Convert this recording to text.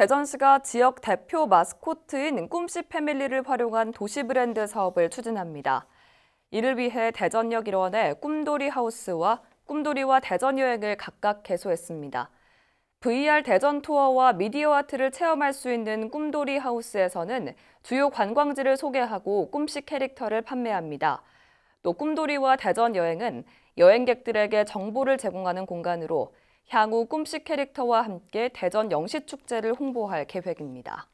대전시가 지역 대표 마스코트인 꿈씨 패밀리를 활용한 도시 브랜드 사업을 추진합니다. 이를 위해 대전역 일원에 꿈돌이 하우스와 꿈돌이와 대전 여행을 각각 개소했습니다. VR 대전 투어와 미디어 아트를 체험할 수 있는 꿈돌이 하우스에서는 주요 관광지를 소개하고 꿈씨 캐릭터를 판매합니다. 또 꿈돌이와 대전 여행은 여행객들에게 정보를 제공하는 공간으로 향후 꿈씨 캐릭터와 함께 대전 영시축제를 홍보할 계획입니다.